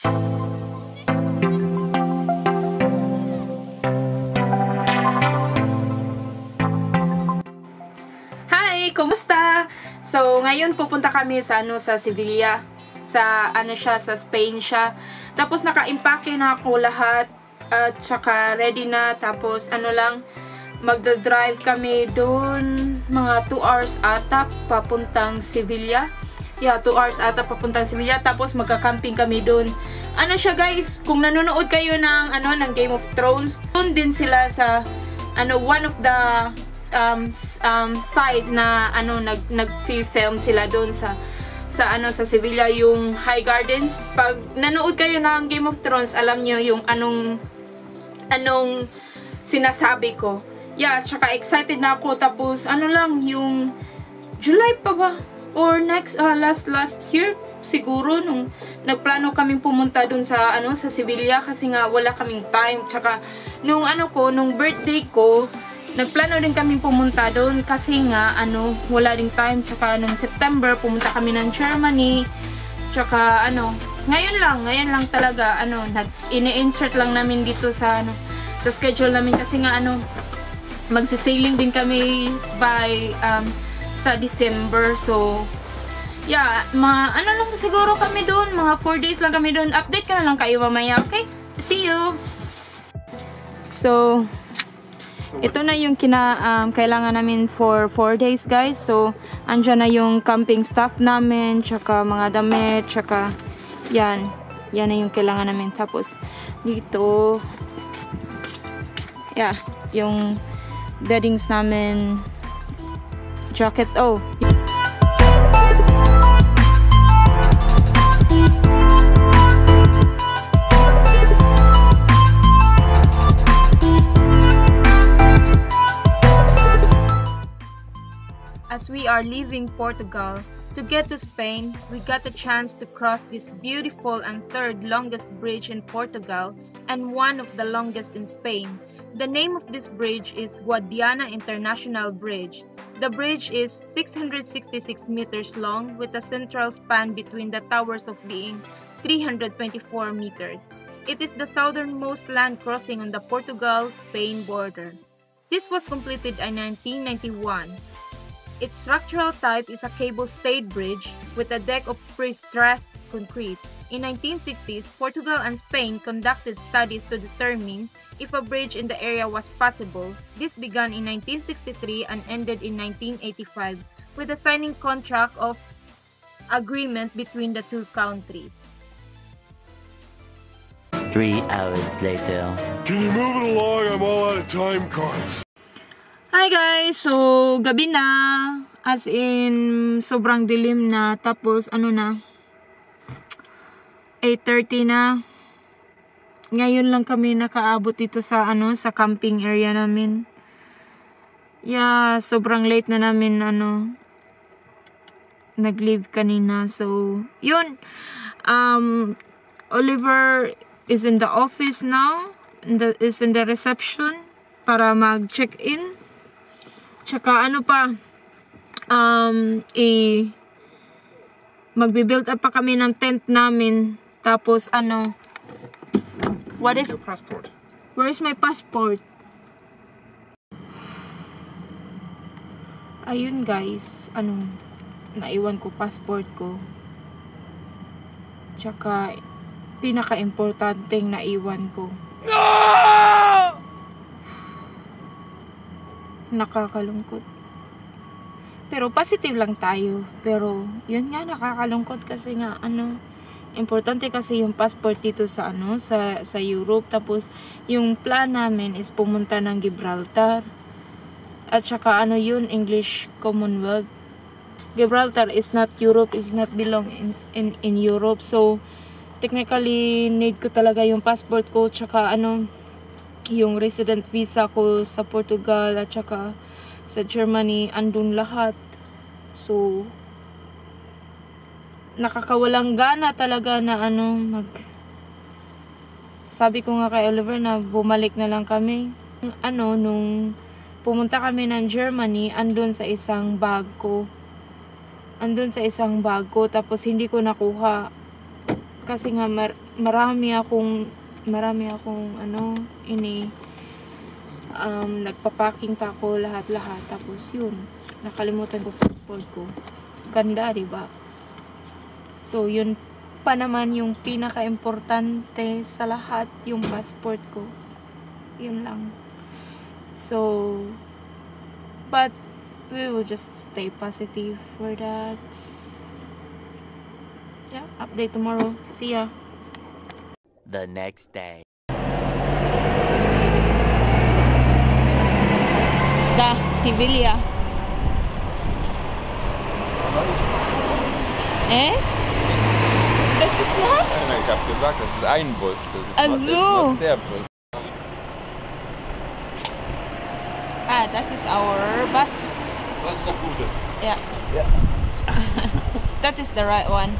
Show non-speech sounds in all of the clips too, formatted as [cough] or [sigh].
Hi! Kumusta? So, ngayon pupunta kami sa ano sa Sevilla. Sa ano siya, sa Spain siya. Tapos naka-impake na ako lahat at saka ready na tapos ano lang magda-drive kami doon mga 2 hours ata papuntang Sevilla. Yeah, 2 hours ata papuntang Sevilla tapos magka-camping kami doon. Ano siya guys, kung nanonood kayo ng ano ng Game of Thrones, doon din sila sa ano one of the um, um, site na ano nag nag-film sila doon sa sa ano sa Sevilla yung High Gardens. Pag nanood kayo ng Game of Thrones, alam niyo yung anong anong sinasabi ko. Yeah, tsaka excited na ako tapos ano lang yung July pa ba or next uh, last last year siguro nung nagplano kaming pumunta dun sa ano sa Sevilla kasi nga wala kaming time. Tsaka nung ano ko nung birthday ko nagplano din kami pumunta doon kasi nga ano wala ding time. Tsaka nung September pumunta kami ng Germany. Tsaka ano ngayon lang ngayon lang talaga ano nag ini-insert lang namin dito sa ano sa schedule namin. Kasi nga ano magsisailing din kami by um, sa December so yeah mga ano lang siguro kami doon mga 4 days lang kami doon update ka na lang kayo mamaya okay see you so ito na yung kina, um, kailangan namin for 4 days guys. So, andyan na yung camping stuff namin, tsaka mga damit, tsaka yan. Yan na yung kailangan namin. Tapos, dito, yeah, yung beddings namin, jacket, oh. As we are leaving Portugal to get to Spain, we got the chance to cross this beautiful and third longest bridge in Portugal and one of the longest in Spain. The name of this bridge is Guadiana International Bridge. The bridge is 666 meters long with a central span between the towers of being 324 meters. It is the southernmost land crossing on the Portugal-Spain border. This was completed in 1991. Its structural type is a cable-stayed bridge with a deck of pre-stressed concrete. In 1960s, Portugal and Spain conducted studies to determine if a bridge in the area was possible. This began in 1963 and ended in 1985 with a signing contract of agreement between the two countries. Three hours later. Can you move it along? I'm all out of time cards. Hi guys! So, gabi na. As in, sobrang dilim na. Tapos, ano na, 8.30 na. Ngayon lang kami nakaabot dito sa, ano, sa camping area namin. Yeah, sobrang late na namin, ano, nag-leave kanina. So, yun. Um, Oliver is in the office now. In the, is in the reception para mag-check-in. Tsaka ano pa, um, i magbi-build up pa kami ng tent namin. Tapos ano, what is, Your passport. where is my passport? Ayun guys, ano, naiwan ko passport ko. Tsaka, pinaka-importanteng naiwan ko. nakakalungkot. Pero positive lang tayo. Pero yun nga nakakalungkot kasi nga ano importante kasi yung passport dito sa ano sa sa Europe tapos yung plan namin is pumunta ng Gibraltar. At saka ano yun English Commonwealth. Gibraltar is not Europe, is not belong in in, in Europe. So technically need ko talaga yung passport ko tsaka ano yung resident visa ko sa Portugal at saka sa Germany, andun lahat. So, nakakawalang gana talaga na ano, mag... Sabi ko nga kay Oliver na bumalik na lang kami. Ano, nung pumunta kami ng Germany, andun sa isang bag ko. Andun sa isang bag ko, tapos hindi ko nakuha. kasi nga mar- marami akong marami akong ano ini um, nagpapaking pa ako lahat-lahat tapos yun nakalimutan ko passport ko ganda di ba so yun pa naman yung pinaka-importante sa lahat yung passport ko yun lang so but we will just stay positive for that yeah update tomorrow see ya The next day. Da, Sevilla. Eh? Ist not? Ich gesagt, das ist ein Bus. Das ist so. der Bus. Ah, das ist our bus. Das ist der gute. Yeah. Ja. That is the right one.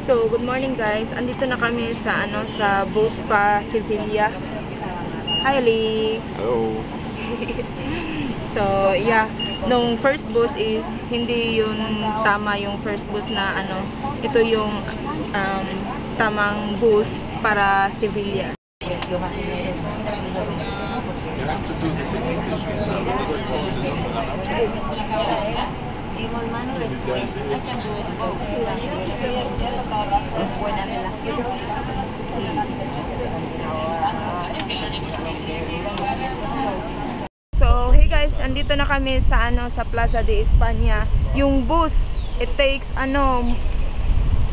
So, good morning guys. Andito na kami sa ano sa Buspa Sevilla. Hi, Lee. Hallo. [laughs] So, yeah. Nung first bus is hindi yun tama yung first bus na ano. Ito yung um, tamang bus para Sevilla. So, hey guys, andito na kami sa ano sa Plaza de España. Yung bus, it takes ano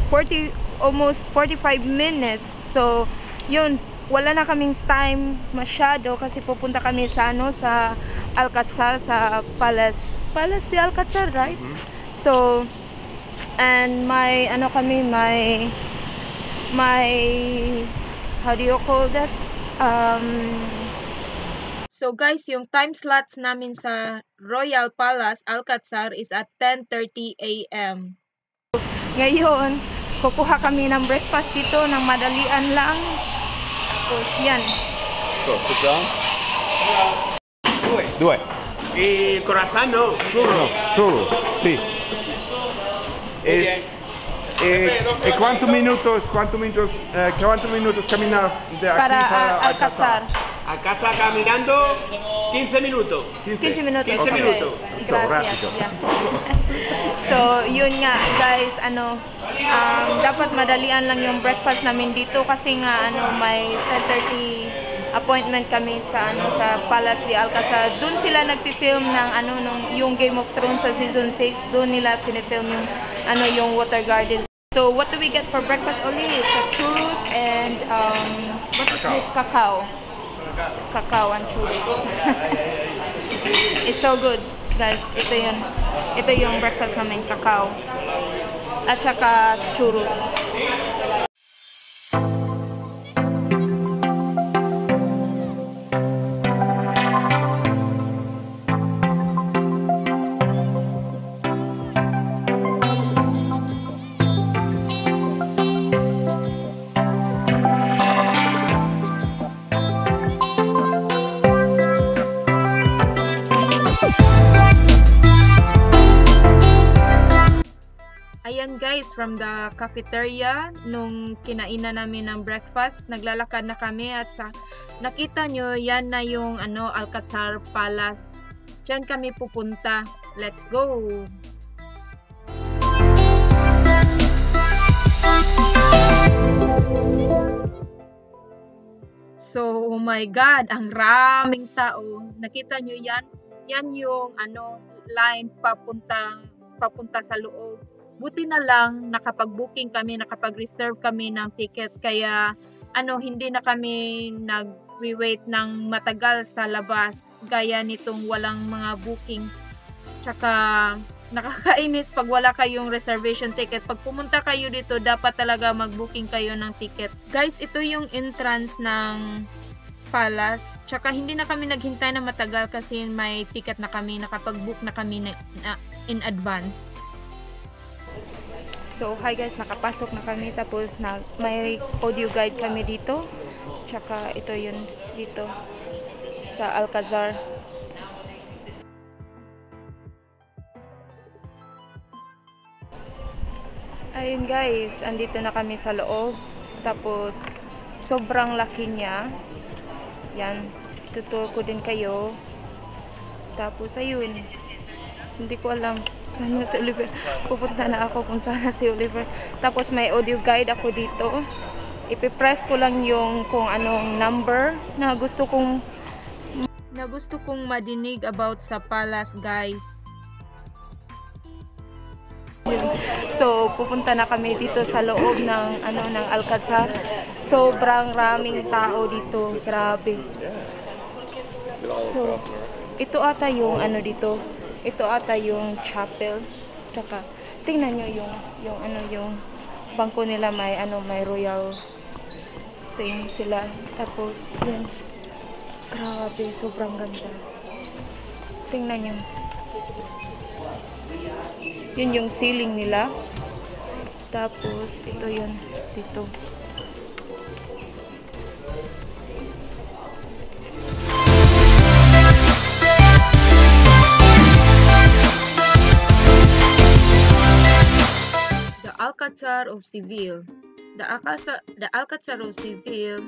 40 almost 45 minutes. So, yun, wala na kaming time masyado kasi pupunta kami sa ano sa Alcazar sa Palace Palace de Alcazar, right? So, and my ano kami my my how do you call that? Um, So guys, yung time slots namin sa Royal Palace Alcazar is at 10:30 a.m. Ngayon, kukuha kami ng breakfast dito ng madalian lang. Tapos yan. So, sit down. Due. Due. Il croissant no, churro. Solo. Sì. Es, E, e quanto minutos, quanto minutos, eh, quanto minutos caminar de aquí Para para Alcazar. A casa caminando 15 minutos. 15 minutos. 15 okay. minutos. So, Gracias. Yeah. [laughs] so, yun nga, guys, ano, um, dapat madalian lang yung breakfast namin dito kasi nga, ano, may 10.30 appointment kami sa, ano, sa Palace de Alcazar. Doon sila nagpi-film ng, ano, nung, yung Game of Thrones sa season 6. Doon nila pinifilm yung, ano, yung Water Gardens. So, what do we get for breakfast only? It's a churros and, um, what is this? Cacao. Cacao and churros. [laughs] It's so good, guys. Ito yun. Ito yung breakfast namin, cacao. At saka churros. From the cafeteria, nung kinainan namin ng breakfast, naglalakad na kami at sa nakita nyo, yan na yung ano, Alcazar Palace. Diyan kami pupunta. Let's go! So, oh my God, ang raming tao. Nakita nyo yan? Yan yung ano, line papuntang papunta sa loob. Buti na lang nakapag-booking kami, nakapag-reserve kami ng ticket kaya ano hindi na kami nag-wait ng matagal sa labas gaya nitong walang mga booking. Tsaka nakakainis pag wala kayong reservation ticket. Pag pumunta kayo dito, dapat talaga mag-booking kayo ng ticket. Guys, ito yung entrance ng Palace. Tsaka hindi na kami naghintay na matagal kasi may ticket na kami, nakapag-book na kami na, na- in advance. So, hi guys, nakapasok na kami. Tapos, na, may audio guide kami dito. Tsaka, ito yun dito sa Alcazar. Ayun guys, andito na kami sa loob. Tapos, sobrang laki niya. Yan, tutur ko din kayo. Tapos, ayun. Hindi ko alam saan si Oliver. Pupunta na ako kung saan si Oliver. Tapos, may audio guide ako dito. Ipipress ko lang yung kung anong number na gusto kong na gusto kong madinig about sa palace guys. So, pupunta na kami dito sa loob ng ano ng Alcazar. Sobrang raming tao dito. Grabe. So, ito ata yung ano dito. Ito ata yung chapel. Tsaka, tingnan nyo yung, yung ano yung bangko nila may ano may royal thing sila. Tapos, yun. Grabe, sobrang ganda. Tingnan nyo. Yun yung ceiling nila. Tapos, ito yun. Dito. The Alcazar of Seville. The Alcazar, the of Seville,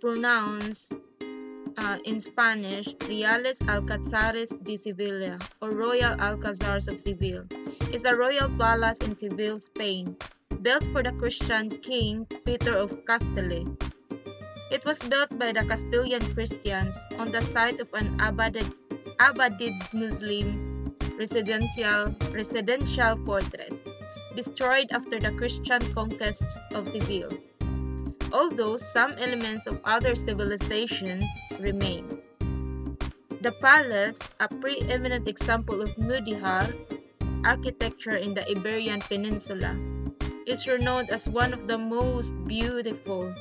pronounced uh, in Spanish, Reales Alcazares de Sevilla, or Royal Alcazars of Seville, is a royal palace in Seville, Spain, built for the Christian king Peter of Castile. It was built by the Castilian Christians on the site of an Abbadid, Abbadid Muslim residential, residential fortress, destroyed after the Christian conquests of Seville although some elements of other civilizations remain. The palace, a preeminent example of Mudihar architecture in the Iberian Peninsula, is renowned as one of the most beautiful.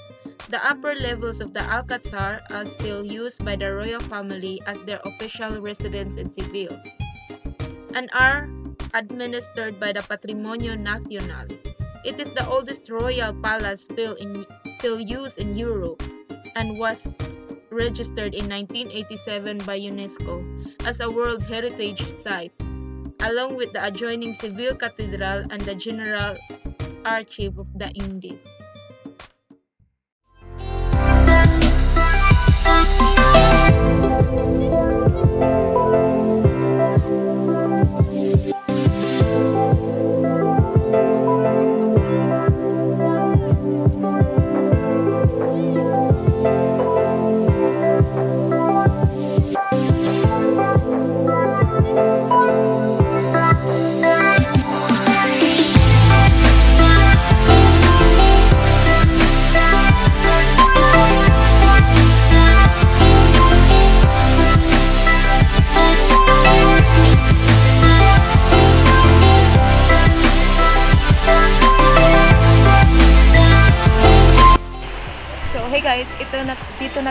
The upper levels of the Alcazar are still used by the royal family as their official residence in Seville and are administered by the Patrimonio Nacional. It is the oldest royal palace still in still used in Europe and was registered in 1987 by UNESCO as a World Heritage Site, along with the adjoining Seville Cathedral and the General Archive of the Indies.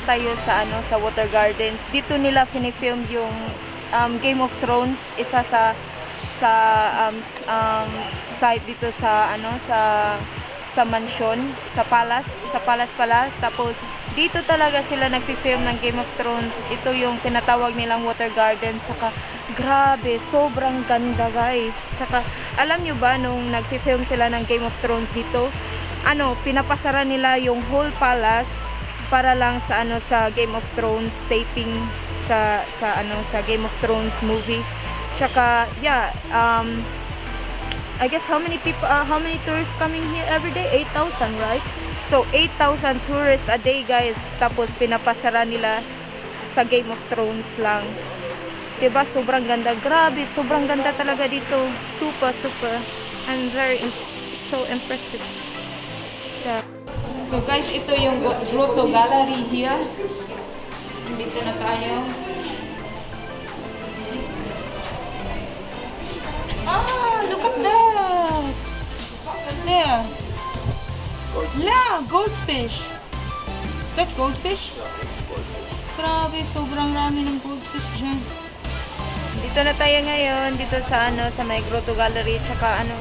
Tayo sa ano sa Water Gardens. Dito nila pinifilm yung um, Game of Thrones, isa sa sa um, um, site dito sa ano sa sa mansion, sa palace, sa palace pala. Tapos dito talaga sila nagpi-film ng Game of Thrones. Ito yung tinatawag nilang Water Gardens. Saka grabe, sobrang ganda guys. Saka alam nyo ba nung nagpi-film sila ng Game of Thrones dito, ano, pinapasara nila yung whole palace para lang sa ano sa Game of Thrones taping sa sa ano sa Game of Thrones movie. Tsaka yeah, um I guess how many people uh, how many tourists coming here every day? 8,000, right? So 8,000 tourists a day, guys. Tapos pinapasara nila sa Game of Thrones lang. 'Di ba? Sobrang ganda. Grabe, sobrang ganda talaga dito. Super, super. I'm very im- it's so impressive. Yeah. So guys, ito yung Grotto Gallery here. Dito na tayo. Ah, look at that! There. La, goldfish. Is that goldfish? Grabe, sobrang rami ng goldfish dyan. Dito na tayo ngayon, dito sa ano, sa may Grotto Gallery, tsaka ano,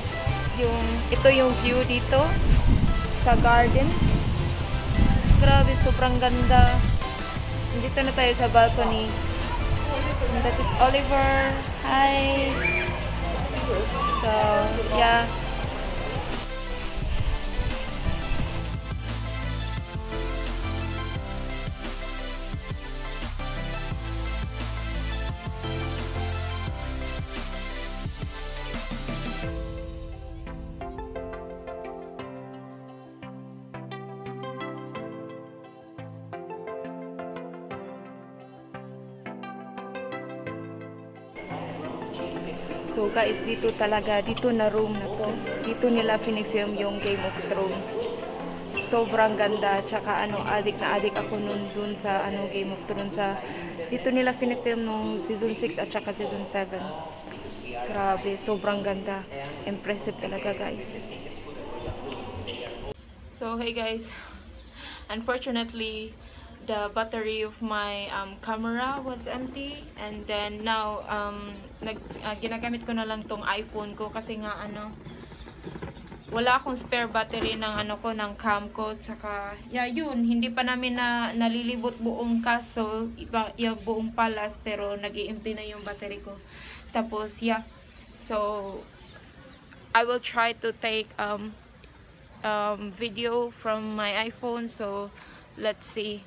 yung, ito yung view dito, sa garden. Grabe, sobrang ganda. Dito na tayo sa balcony. And that is Oliver. Hi! So, yeah. So guys, dito talaga, dito na room na to. Dito nila pinifilm yung Game of Thrones. Sobrang ganda, tsaka ano, adik na adik ako nun dun sa ano, Game of Thrones. Sa, dito nila pinifilm nung season 6 at tsaka season 7. Grabe, sobrang ganda. Impressive talaga guys. So hey guys, unfortunately the battery of my um, camera was empty. And then now um, nag, uh, ginagamit ko na lang tong iPhone ko kasi nga ano wala akong spare battery ng ano ko ng cam ko. Tsaka yeah yun hindi pa namin na nalilibot buong kaso iba yeah, buong palas pero nag-empty na yung battery ko. Tapos yeah. So I will try to take um um, video from my iPhone. So let's see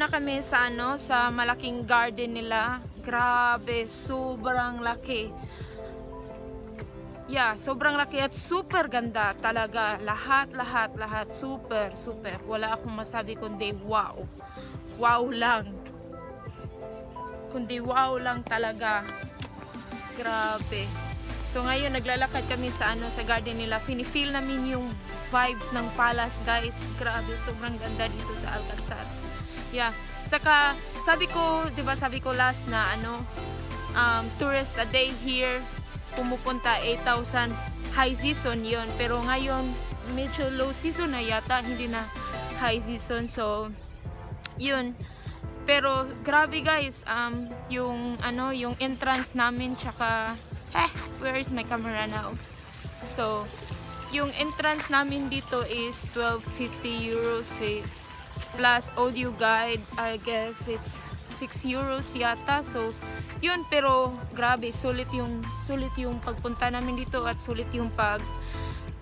na kami sa ano, sa malaking garden nila. Grabe, sobrang laki. Yeah, sobrang laki at super ganda talaga. Lahat, lahat, lahat. Super, super. Wala akong masabi kundi wow. Wow lang. Kundi wow lang talaga. Grabe. So ngayon naglalakad kami sa ano sa garden nila. Fini-feel namin yung vibes ng palace, guys. Grabe, sobrang ganda dito sa Alcazar. Yeah. Saka sabi ko, 'di ba, sabi ko last na ano um, tourist a day here pumupunta 8,000 high season yon pero ngayon medyo low season na yata. Hindi na high season. So yun. Pero grabe guys um yung ano yung entrance namin. Tsaka eh where is my camera now? So yung entrance namin dito is 1250 euros eh, plus audio guide I guess it's 6 euros yata. So yun pero grabe sulit yung sulit yung pagpunta namin dito at sulit yung pag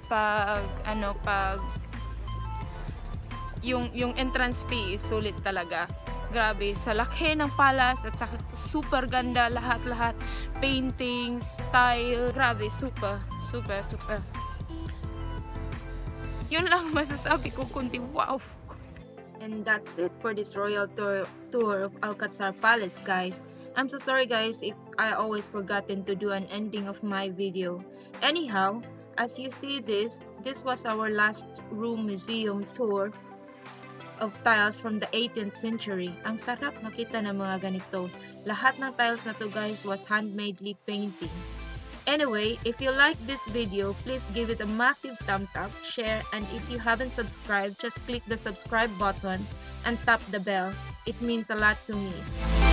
pag ano pag yung yung entrance fee is sulit talaga. Grabe sa laki ng palace at saka super ganda lahat-lahat paintings style grabe super super super. Yun lang masasabi ko kundi wow and that's it for this royal tour tour of Alcazar Palace guys I'm so sorry guys if I always forgotten to do an ending of my video anyhow as you see this this was our last room museum tour of tiles from the 18th century. Ang sarap makita ng mga ganito. Lahat ng tiles na to guys was handmadely painting. Anyway, if you like this video, please give it a massive thumbs up, share, and if you haven't subscribed, just click the subscribe button and tap the bell. It means a lot to me.